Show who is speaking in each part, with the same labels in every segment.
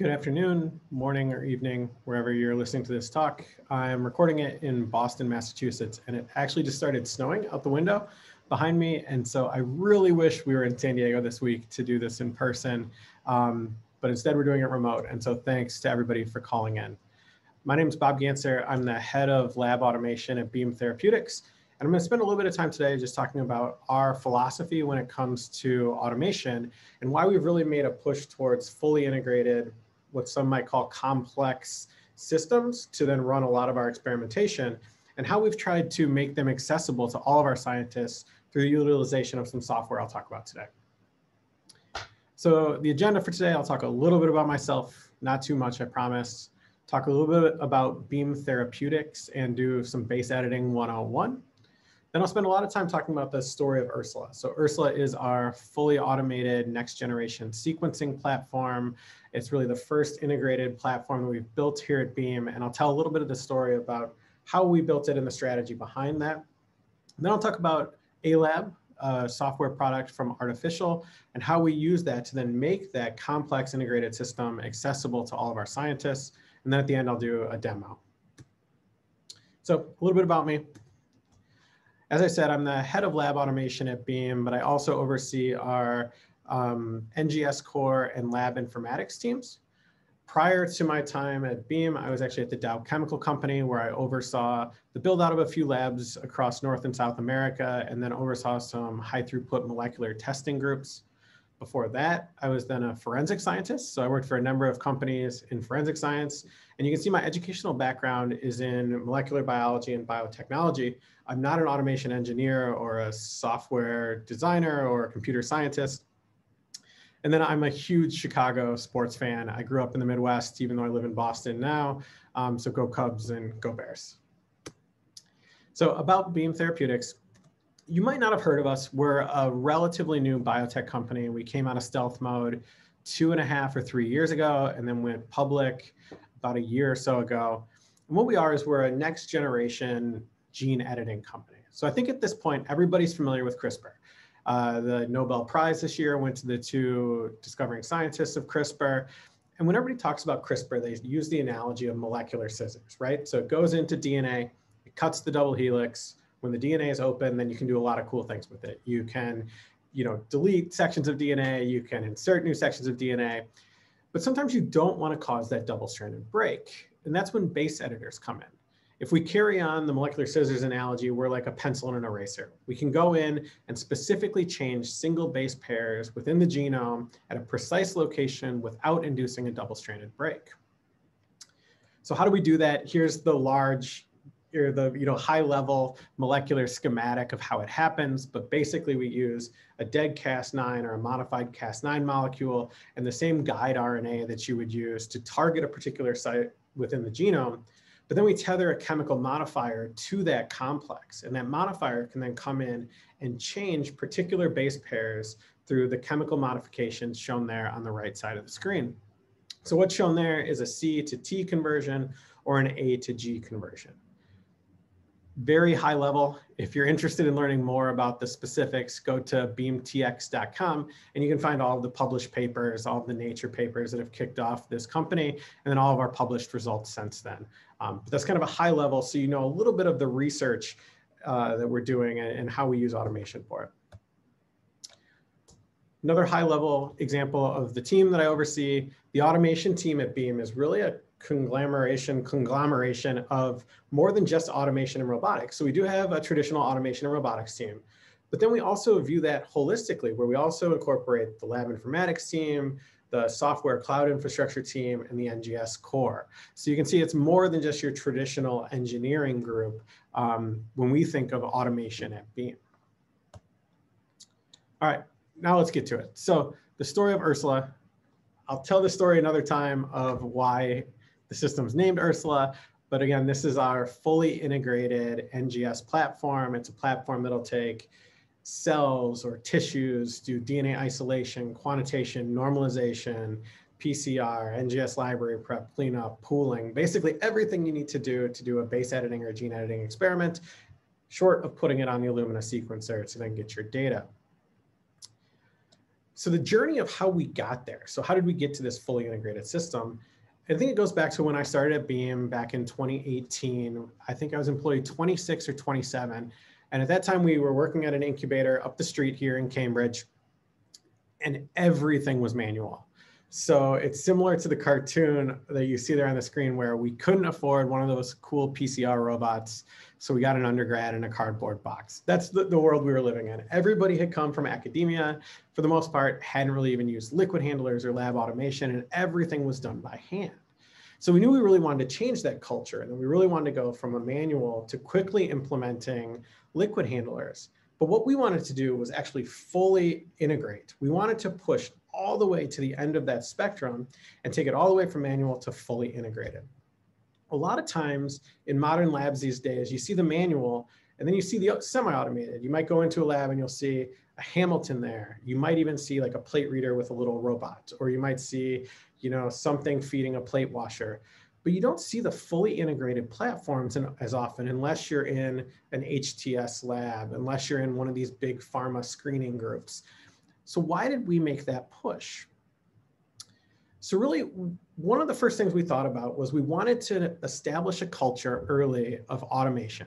Speaker 1: Good afternoon, morning, or evening, wherever you're listening to this talk. I'm recording it in Boston, Massachusetts, and it actually just started snowing out the window behind me. And so I really wish we were in San Diego this week to do this in person, um, but instead we're doing it remote. And so thanks to everybody for calling in. My name is Bob Gantzer. I'm the head of lab automation at Beam Therapeutics. And I'm going to spend a little bit of time today just talking about our philosophy when it comes to automation and why we've really made a push towards fully integrated, what some might call complex systems to then run a lot of our experimentation and how we've tried to make them accessible to all of our scientists through the utilization of some software I'll talk about today. So the agenda for today, I'll talk a little bit about myself, not too much, I promise. Talk a little bit about Beam Therapeutics and do some base editing 101. Then I'll spend a lot of time talking about the story of Ursula. So Ursula is our fully automated next generation sequencing platform. It's really the first integrated platform that we've built here at Beam. And I'll tell a little bit of the story about how we built it and the strategy behind that. And then I'll talk about ALAB, a software product from Artificial, and how we use that to then make that complex integrated system accessible to all of our scientists. And then at the end, I'll do a demo. So a little bit about me. As I said, I'm the head of lab automation at Beam, but I also oversee our um, NGS core and lab informatics teams. Prior to my time at Beam, I was actually at the Dow Chemical Company where I oversaw the build out of a few labs across North and South America and then oversaw some high throughput molecular testing groups. Before that, I was then a forensic scientist. So I worked for a number of companies in forensic science. And you can see my educational background is in molecular biology and biotechnology. I'm not an automation engineer or a software designer or a computer scientist. And then I'm a huge Chicago sports fan. I grew up in the Midwest, even though I live in Boston now. Um, so go Cubs and go Bears. So about Beam Therapeutics, you might not have heard of us. We're a relatively new biotech company. We came out of stealth mode two and a half or three years ago and then went public about a year or so ago. And what we are is we're a next generation gene editing company. So I think at this point, everybody's familiar with CRISPR. Uh, the Nobel Prize this year went to the two discovering scientists of CRISPR. And when everybody talks about CRISPR, they use the analogy of molecular scissors, right? So it goes into DNA, it cuts the double helix, when the DNA is open, then you can do a lot of cool things with it. You can, you know, delete sections of DNA, you can insert new sections of DNA, but sometimes you don't want to cause that double-stranded break. And that's when base editors come in. If we carry on the molecular scissors analogy, we're like a pencil and an eraser. We can go in and specifically change single base pairs within the genome at a precise location without inducing a double-stranded break. So how do we do that? Here's the large or the you know high level molecular schematic of how it happens but basically we use a dead cas9 or a modified cas9 molecule and the same guide rna that you would use to target a particular site within the genome but then we tether a chemical modifier to that complex. And that modifier can then come in and change particular base pairs through the chemical modifications shown there on the right side of the screen. So what's shown there is a c to t conversion or an a to g conversion very high level. If you're interested in learning more about the specifics, go to beamtx.com and you can find all of the published papers, all of the nature papers that have kicked off this company, and then all of our published results since then. Um, but that's kind of a high level, so you know a little bit of the research uh, that we're doing and, and how we use automation for it. Another high level example of the team that I oversee, the automation team at Beam is really a conglomeration conglomeration of more than just automation and robotics. So we do have a traditional automation and robotics team, but then we also view that holistically, where we also incorporate the lab informatics team, the software cloud infrastructure team, and the NGS core. So you can see it's more than just your traditional engineering group um, when we think of automation at Beam. All right, now let's get to it. So the story of Ursula, I'll tell the story another time of why the system's named Ursula, but again, this is our fully integrated NGS platform. It's a platform that'll take cells or tissues, do DNA isolation, quantitation, normalization, PCR, NGS library prep, cleanup, pooling, basically everything you need to do to do a base editing or gene editing experiment, short of putting it on the Illumina sequencer to then get your data. So the journey of how we got there. So how did we get to this fully integrated system? I think it goes back to when I started at Beam back in 2018. I think I was employee 26 or 27. And at that time, we were working at an incubator up the street here in Cambridge, and everything was manual. So it's similar to the cartoon that you see there on the screen where we couldn't afford one of those cool PCR robots. So we got an undergrad in a cardboard box. That's the, the world we were living in. Everybody had come from academia, for the most part, hadn't really even used liquid handlers or lab automation, and everything was done by hand. So we knew we really wanted to change that culture, and we really wanted to go from a manual to quickly implementing liquid handlers. But what we wanted to do was actually fully integrate. We wanted to push all the way to the end of that spectrum and take it all the way from manual to fully integrated. A lot of times in modern labs these days, you see the manual and then you see the semi-automated. You might go into a lab and you'll see a Hamilton there. You might even see like a plate reader with a little robot, or you might see, you know, something feeding a plate washer. But you don't see the fully integrated platforms in, as often unless you're in an HTS lab, unless you're in one of these big pharma screening groups. So why did we make that push? So really, one of the first things we thought about was we wanted to establish a culture early of automation.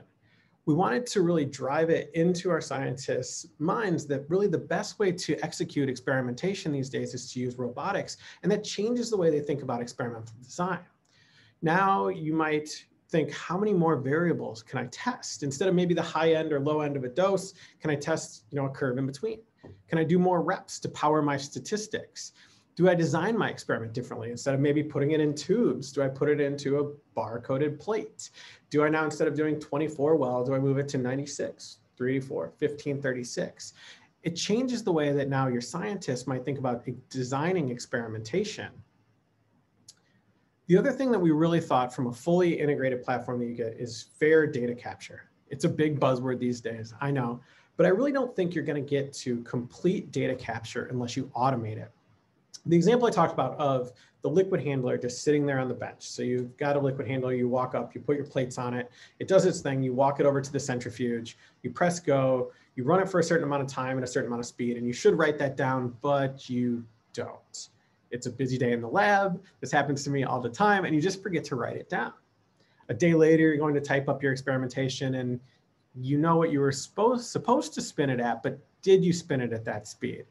Speaker 1: We wanted to really drive it into our scientists' minds that really the best way to execute experimentation these days is to use robotics, and that changes the way they think about experimental design. Now you might think, how many more variables can I test? Instead of maybe the high end or low end of a dose, can I test you know, a curve in between? Can I do more reps to power my statistics? Do I design my experiment differently? Instead of maybe putting it in tubes, do I put it into a bar-coded plate? Do I now, instead of doing 24 well, do I move it to 96, 34, 15, 36? It changes the way that now your scientists might think about designing experimentation. The other thing that we really thought from a fully integrated platform that you get is fair data capture. It's a big buzzword these days, I know. But I really don't think you're going to get to complete data capture unless you automate it. The example I talked about of the liquid handler just sitting there on the bench. So you've got a liquid handler, you walk up, you put your plates on it, it does its thing, you walk it over to the centrifuge, you press go, you run it for a certain amount of time and a certain amount of speed, and you should write that down, but you don't. It's a busy day in the lab. This happens to me all the time, and you just forget to write it down. A day later, you're going to type up your experimentation and you know what you were supposed supposed to spin it at, but did you spin it at that speed?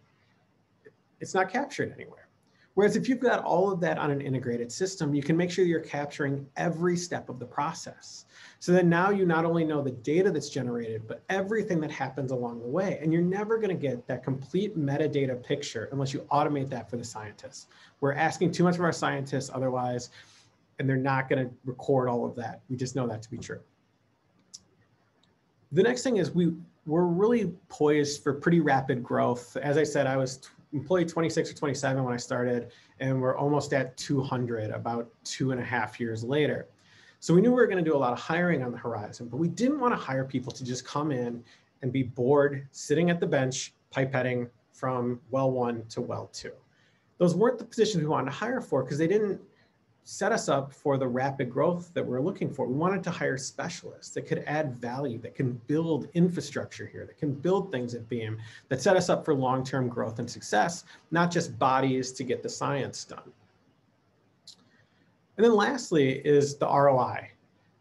Speaker 1: It's not captured anywhere. Whereas if you've got all of that on an integrated system, you can make sure you're capturing every step of the process. So then now you not only know the data that's generated, but everything that happens along the way. And you're never going to get that complete metadata picture unless you automate that for the scientists. We're asking too much of our scientists otherwise, and they're not going to record all of that. We just know that to be true. The next thing is we we're really poised for pretty rapid growth. As I said, I was employee 26 or 27 when I started, and we're almost at 200 about two and a half years later. So we knew we were going to do a lot of hiring on the horizon, but we didn't want to hire people to just come in and be bored sitting at the bench pipetting from well one to well two. Those weren't the positions we wanted to hire for because they didn't set us up for the rapid growth that we're looking for. We wanted to hire specialists that could add value, that can build infrastructure here, that can build things at Beam, that set us up for long-term growth and success, not just bodies to get the science done. And then lastly is the ROI.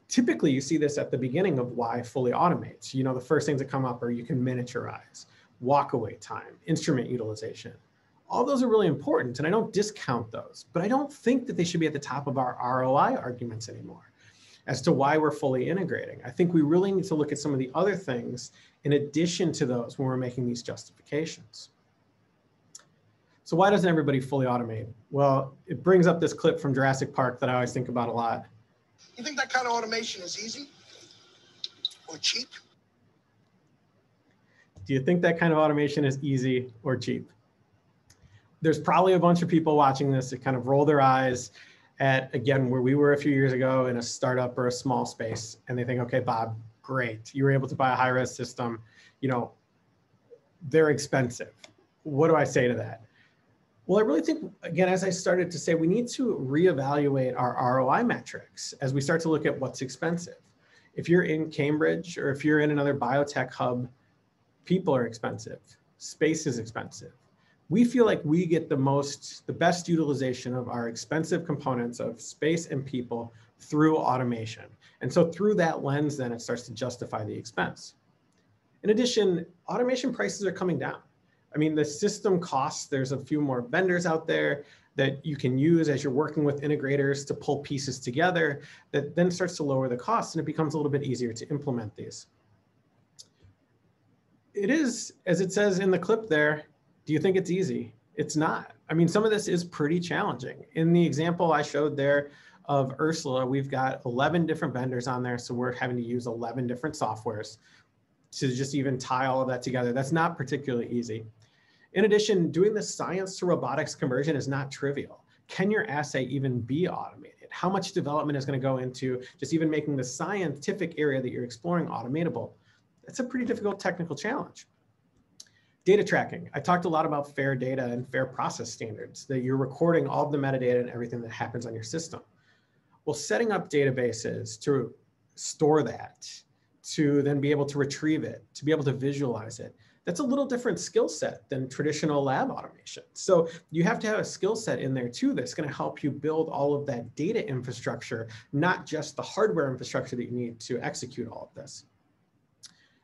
Speaker 1: Typically, you see this at the beginning of why fully automates. You know, the first things that come up are you can miniaturize, walk away time, instrument utilization, all those are really important and I don't discount those, but I don't think that they should be at the top of our ROI arguments anymore as to why we're fully integrating. I think we really need to look at some of the other things in addition to those when we're making these justifications. So why doesn't everybody fully automate? Well, it brings up this clip from Jurassic Park that I always think about a lot.
Speaker 2: You think that kind of automation is easy or cheap?
Speaker 1: Do you think that kind of automation is easy or cheap? There's probably a bunch of people watching this that kind of roll their eyes at again where we were a few years ago in a startup or a small space and they think okay bob great. You were able to buy a HighRes system. You know they're expensive. What do i say to that? Well i really think again as i started to say we need to reevaluate our roi metrics as we start to look at what's expensive. If you're in cambridge or if you're in another biotech hub people are expensive. Space is expensive we feel like we get the most, the best utilization of our expensive components of space and people through automation. And so through that lens, then it starts to justify the expense. In addition, automation prices are coming down. I mean, the system costs, there's a few more vendors out there that you can use as you're working with integrators to pull pieces together that then starts to lower the cost and it becomes a little bit easier to implement these. It is, as it says in the clip there, do you think it's easy? It's not. I mean, some of this is pretty challenging. In the example I showed there of Ursula, we've got 11 different vendors on there. So we're having to use 11 different softwares to just even tie all of that together. That's not particularly easy. In addition, doing the science to robotics conversion is not trivial. Can your assay even be automated? How much development is going to go into just even making the scientific area that you're exploring automatable? That's a pretty difficult technical challenge. Data tracking. I talked a lot about fair data and fair process standards, that you're recording all of the metadata and everything that happens on your system. Well, setting up databases to store that, to then be able to retrieve it, to be able to visualize it, that's a little different skill set than traditional lab automation. So you have to have a skill set in there too that's going to help you build all of that data infrastructure, not just the hardware infrastructure that you need to execute all of this.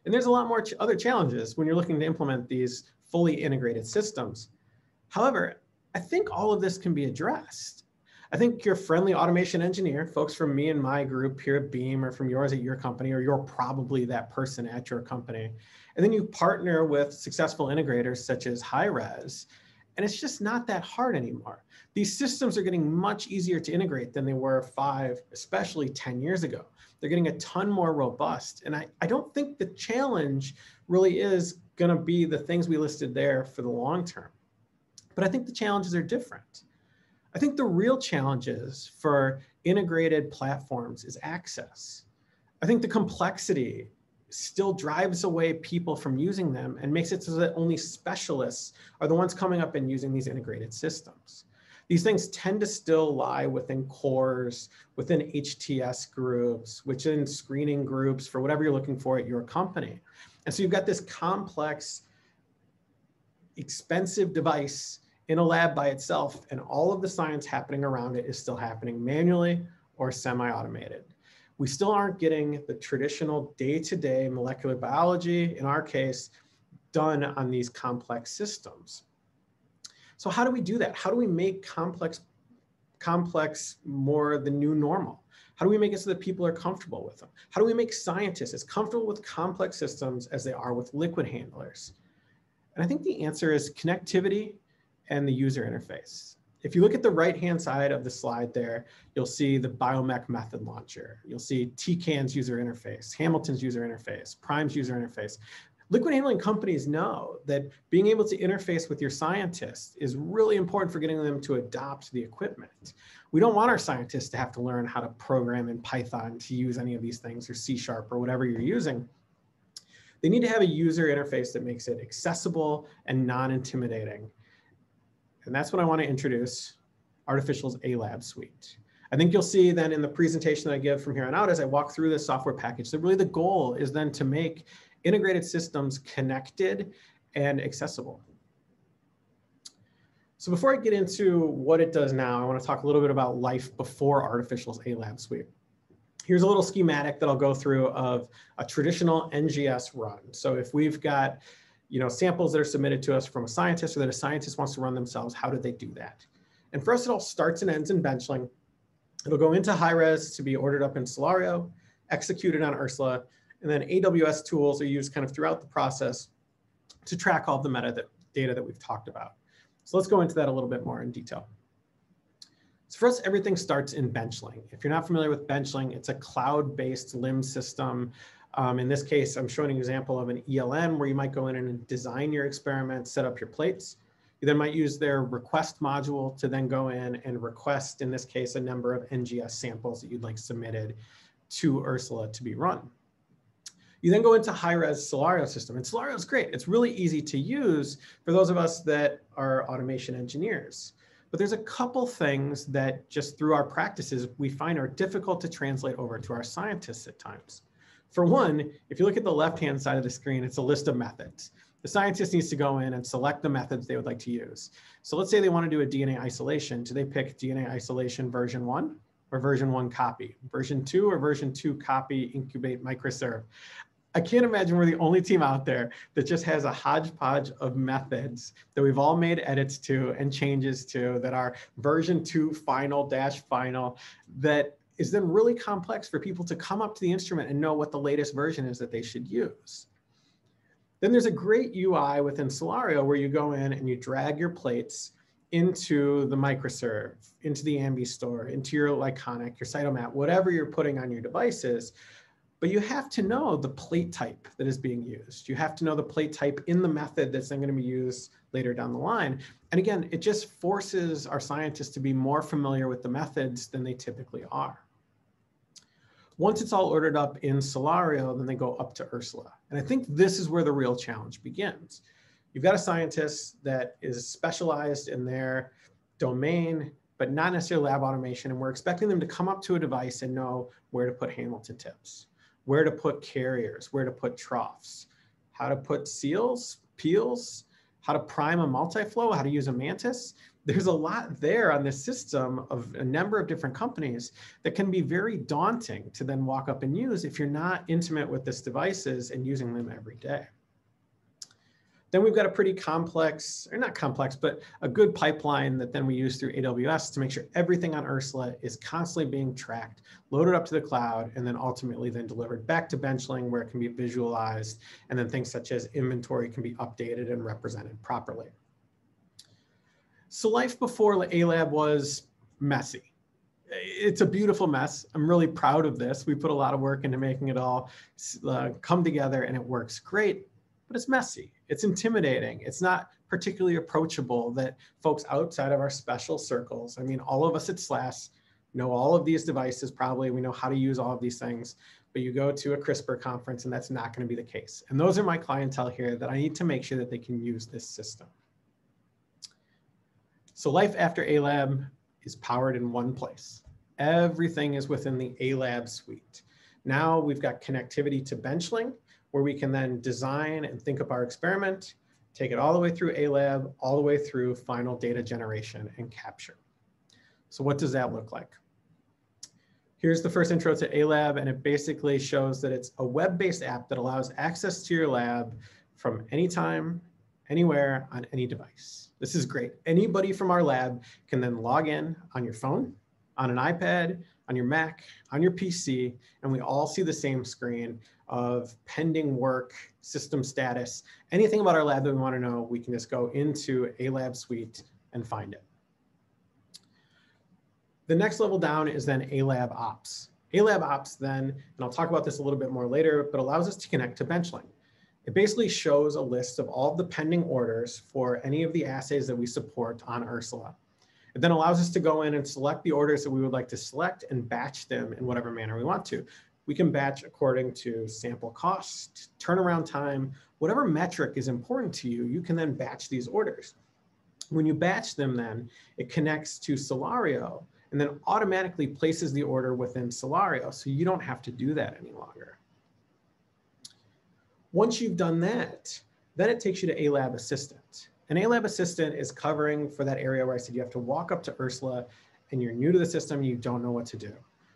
Speaker 1: And there's a lot more ch other challenges when you're looking to implement these fully integrated systems. However, I think all of this can be addressed. I think your friendly automation engineer, folks from me and my group here at Beam or from yours at your company, or you're probably that person at your company. And then you partner with successful integrators such as HighRes, and it's just not that hard anymore. These systems are getting much easier to integrate than they were five, especially 10 years ago. They're getting a ton more robust. And I, I don't think the challenge really is going to be the things we listed there for the long term. But I think the challenges are different. I think the real challenges for integrated platforms is access. I think the complexity still drives away people from using them and makes it so that only specialists are the ones coming up and using these integrated systems. These things tend to still lie within cores, within HTS groups, within screening groups for whatever you're looking for at your company. And so you've got this complex, expensive device in a lab by itself, and all of the science happening around it is still happening manually or semi-automated. We still aren't getting the traditional day-to-day -day molecular biology, in our case, done on these complex systems. So how do we do that? How do we make complex, complex more the new normal? How do we make it so that people are comfortable with them? How do we make scientists as comfortable with complex systems as they are with liquid handlers? And I think the answer is connectivity and the user interface. If you look at the right-hand side of the slide there, you'll see the Biomek method launcher. You'll see Tecan's user interface, Hamilton's user interface, Prime's user interface. Liquid handling companies know that being able to interface with your scientists is really important for getting them to adopt the equipment. We don't want our scientists to have to learn how to program in Python to use any of these things or C Sharp or whatever you're using. They need to have a user interface that makes it accessible and non-intimidating. And that's what I want to introduce Artificial's A-Lab suite. I think you'll see then in the presentation that I give from here on out as I walk through this software package that really the goal is then to make integrated systems connected and accessible. So before I get into what it does now, I want to talk a little bit about life before Artificial's A-Lab suite. Here's a little schematic that I'll go through of a traditional NGS run. So if we've got you know, samples that are submitted to us from a scientist or that a scientist wants to run themselves, how do they do that? And for us, it all starts and ends in Benchling. It'll go into HighRes to be ordered up in Cellario, executed on Ursula, and then AWS tools are used kind of throughout the process to track all the metadata that we've talked about. So let's go into that a little bit more in detail. So for us, everything starts in Benchling. If you're not familiar with Benchling, it's a cloud-based LIMS system um, in this case, I'm showing an example of an ELN where you might go in and design your experiment, set up your plates. You then might use their request module to then go in and request, in this case, a number of NGS samples that you'd like submitted to Ursula to be run. You then go into HighRes Cellario system, and Cellario is great. It's really easy to use for those of us that are automation engineers. But there's a couple things that just through our practices, we find are difficult to translate over to our scientists at times. For one, if you look at the left-hand side of the screen, it's a list of methods. the scientist needs to go in and select the methods they would like to use. So let's say they want to do a DNA isolation. Do they pick DNA isolation version one or version one copy, version two or version two copy, incubate, microserve? I can't imagine we're the only team out there that just has a hodgepodge of methods that we've all made edits to and changes to that are version two final dash final that is then really complex for people to come up to the instrument and know what the latest version is that they should use. Then there's a great UI within Cellario where you go in and you drag your plates into the microserve, into the AMBI store, into your Liconic, your Cytomat, whatever you're putting on your devices. But you have to know the plate type that is being used. You have to know the plate type in the method that's then going to be used later down the line. And again, it just forces our scientists to be more familiar with the methods than they typically are. Once it's all ordered up in Cellario, then they go up to Ursula. And I think this is where the real challenge begins. You've got a scientist that is specialized in their domain, but not necessarily lab automation. And we're expecting them to come up to a device and know where to put Hamilton tips, where to put carriers, where to put troughs, how to put seals, peels, how to prime a MultiFlo, how to use a mantis there's a lot there on this system of a number of different companies that can be very daunting to then walk up and use if you're not intimate with this devices and using them every day. Then we've got a pretty complex, or not complex, but a good pipeline that then we use through AWS to make sure everything on Ursula is constantly being tracked, loaded up to the cloud, and then ultimately then delivered back to Benchling where it can be visualized, and then things such as inventory can be updated and represented properly. So life before A Lab was messy. It's a beautiful mess. I'm really proud of this. We put a lot of work into making it all uh, come together and it works great, but it's messy. It's intimidating. It's not particularly approachable that folks outside of our special circles, I mean, all of us at SLAS know all of these devices probably. We know how to use all of these things, but you go to a CRISPR conference and that's not going to be the case. And those are my clientele here that I need to make sure that they can use this system. So life after ALAB is powered in one place. Everything is within the ALAB suite. Now we've got connectivity to Benchling, where we can then design and think up our experiment, take it all the way through A lab, all the way through final data generation and capture. So what does that look like? Here's the first intro to A lab, and it basically shows that it's a web-based app that allows access to your lab from anytime, anywhere, on any device. This is great. Anybody from our lab can then log in on your phone, on an iPad, on your Mac, on your PC, and we all see the same screen of pending work, system status, anything about our lab that we want to know, we can just go into aLab suite and find it. The next level down is then A Lab Ops. A Lab Ops then, and I'll talk about this a little bit more later, but allows us to connect to Benchling. It basically shows a list of all the pending orders for any of the assays that we support on Ursula. It then allows us to go in and select the orders that we would like to select and batch them in whatever manner we want to. We can batch according to sample cost, turnaround time, whatever metric is important to you, you can then batch these orders. When you batch them then, it connects to Cellario and then automatically places the order within Cellario. So you don't have to do that any longer. Once you've done that, then it takes you to A-Lab Assistant. An A-Lab Assistant is covering for that area where I said you have to walk up to Ursula and you're new to the system, you don't know what to do.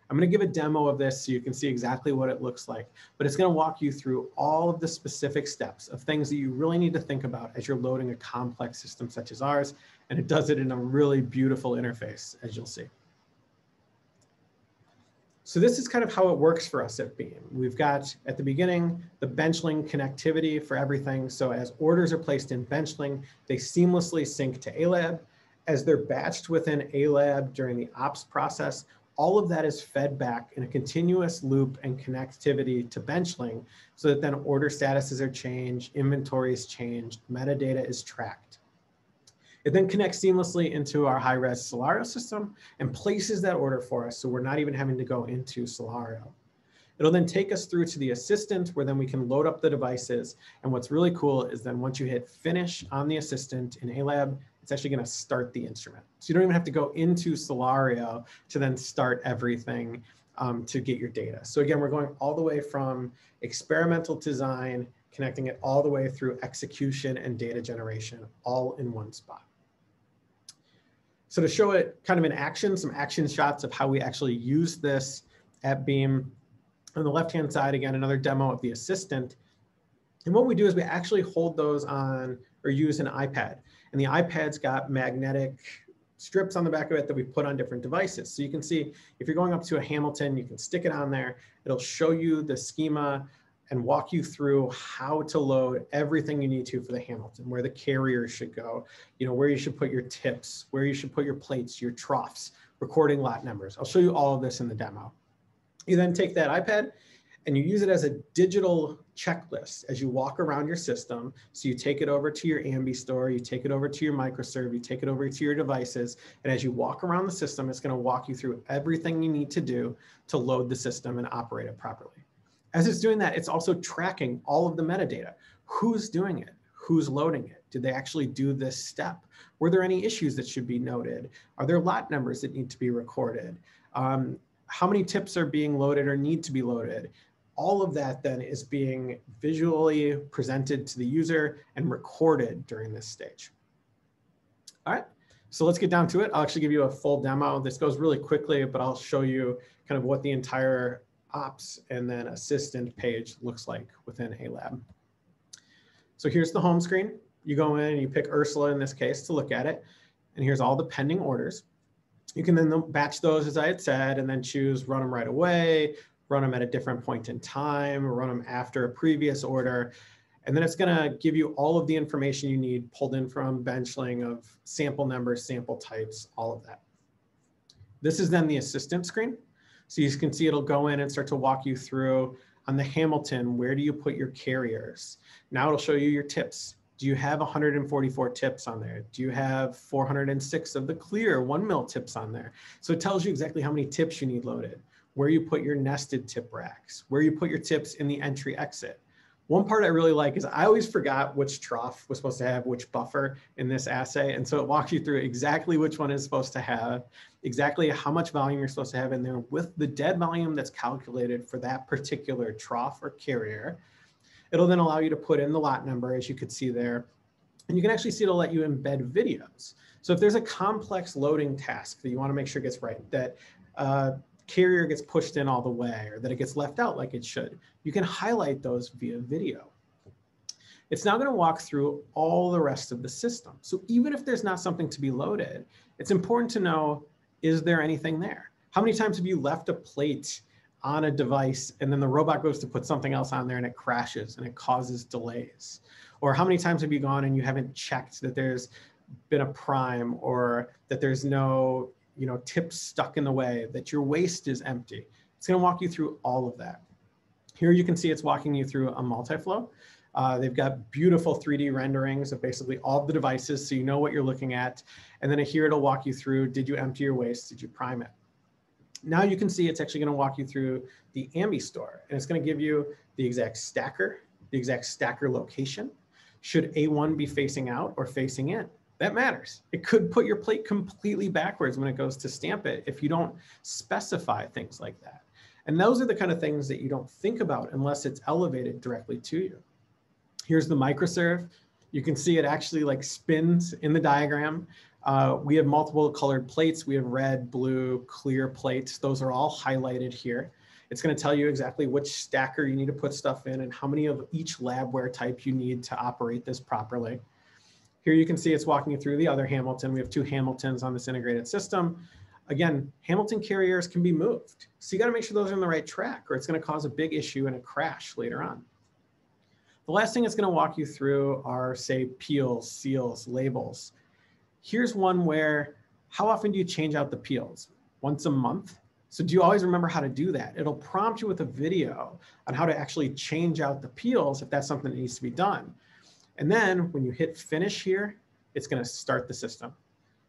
Speaker 1: I'm going to give a demo of this so you can see exactly what it looks like, but it's going to walk you through all of the specific steps of things that you really need to think about as you're loading a complex system such as ours, and it does it in a really beautiful interface, as you'll see. So this is kind of how it works for us at Beam. We've got at the beginning, the Benchling connectivity for everything. So as orders are placed in Benchling, they seamlessly sync to ALAB. As they're batched within ALAB during the ops process, all of that is fed back in a continuous loop and connectivity to Benchling so that then order statuses are changed, inventory is changed, metadata is tracked. It then connects seamlessly into our HighRes Cellario system and places that order for us so we're not even having to go into Cellario. It'll then take us through to the assistant where then we can load up the devices. And what's really cool is then once you hit finish on the assistant in ALAB, it's actually gonna start the instrument. So you don't even have to go into Cellario to then start everything um, to get your data. So again, we're going all the way from experimental design connecting it all the way through execution and data generation all in one spot. So to show it kind of in action, some action shots of how we actually use this at Beam. On the left-hand side, again, another demo of the assistant. And what we do is we actually hold those on or use an iPad. And the iPad's got magnetic strips on the back of it that we put on different devices. So you can see if you're going up to a Hamilton, you can stick it on there. It'll show you the schema and walk you through how to load everything you need to for the Hamilton, where the carrier should go, you know, where you should put your tips, where you should put your plates, your troughs, recording lot numbers. I'll show you all of this in the demo. You then take that iPad and you use it as a digital checklist as you walk around your system. So you take it over to your Ambi store, you take it over to your microserve, you take it over to your devices. And as you walk around the system, it's gonna walk you through everything you need to do to load the system and operate it properly. As it's doing that, it's also tracking all of the metadata. Who's doing it? Who's loading it? Did they actually do this step? Were there any issues that should be noted? Are there lot numbers that need to be recorded? Um, how many tips are being loaded or need to be loaded? All of that then is being visually presented to the user and recorded during this stage. All right, so let's get down to it. I'll actually give you a full demo. This goes really quickly, but I'll show you kind of what the entire ops and then assistant page looks like within ALab. So here's the home screen. You go in and you pick Ursula in this case to look at it. And here's all the pending orders. You can then batch those as I had said, and then choose run them right away, run them at a different point in time, run them after a previous order. And then it's gonna give you all of the information you need pulled in from Benchling of sample numbers, sample types, all of that. This is then the assistant screen. So you can see it'll go in and start to walk you through on the Hamilton, where do you put your carriers? Now it'll show you your tips. Do you have 144 tips on there? Do you have 406 of the clear one mil tips on there? So it tells you exactly how many tips you need loaded, where you put your nested tip racks, where you put your tips in the entry exit. One part I really like is I always forgot which trough was supposed to have which buffer in this assay. And so it walks you through exactly which one is supposed to have, exactly how much volume you're supposed to have in there with the dead volume that's calculated for that particular trough or carrier. It'll then allow you to put in the lot number, as you could see there. And you can actually see it'll let you embed videos. So if there's a complex loading task that you wanna make sure gets right, that uh, carrier gets pushed in all the way or that it gets left out like it should, you can highlight those via video. It's now gonna walk through all the rest of the system. So even if there's not something to be loaded, it's important to know, is there anything there? How many times have you left a plate on a device and then the robot goes to put something else on there and it crashes and it causes delays? Or how many times have you gone and you haven't checked that there's been a prime or that there's no you know, tips stuck in the way, that your waste is empty. It's gonna walk you through all of that. Here you can see it's walking you through a MultiFlo. Uh, they've got beautiful 3D renderings of basically all the devices so you know what you're looking at. And then here it'll walk you through, did you empty your waste? Did you prime it? Now you can see it's actually gonna walk you through the Ambi store and it's gonna give you the exact stacker, the exact stacker location. Should A1 be facing out or facing in? That matters. It could put your plate completely backwards when it goes to stamp it if you don't specify things like that. And those are the kind of things that you don't think about unless it's elevated directly to you. Here's the microserve. You can see it actually like spins in the diagram. Uh, we have multiple colored plates. We have red, blue, clear plates. Those are all highlighted here. It's going to tell you exactly which stacker you need to put stuff in and how many of each labware type you need to operate this properly. Here you can see it's walking through the other Hamilton. We have two Hamiltons on this integrated system. Again, Hamilton carriers can be moved. So you gotta make sure those are on the right track or it's gonna cause a big issue and a crash later on. The last thing it's gonna walk you through are say peels, seals, labels. Here's one where, how often do you change out the peels? Once a month? So do you always remember how to do that? It'll prompt you with a video on how to actually change out the peels if that's something that needs to be done. And then when you hit finish here, it's gonna start the system.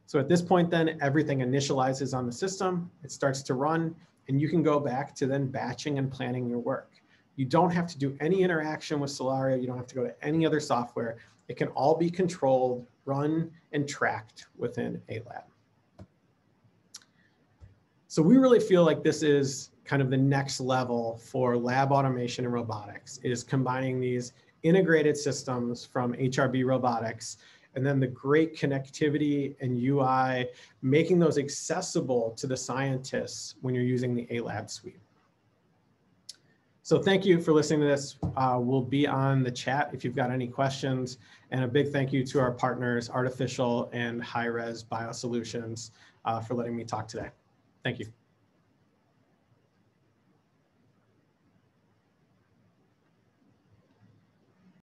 Speaker 1: So at this point then everything initializes on the system, it starts to run, and you can go back to then batching and planning your work. You don't have to do any interaction with Cellario. You don't have to go to any other software. It can all be controlled, run, and tracked within A Lab. So we really feel like this is kind of the next level for lab automation and robotics is combining these integrated systems from HRB Robotics, and then the great connectivity and UI, making those accessible to the scientists when you're using the A-Lab suite. So thank you for listening to this. Uh, we'll be on the chat if you've got any questions. And a big thank you to our partners, Artificial and HighRes Biosolutions, uh, for letting me talk today. Thank you.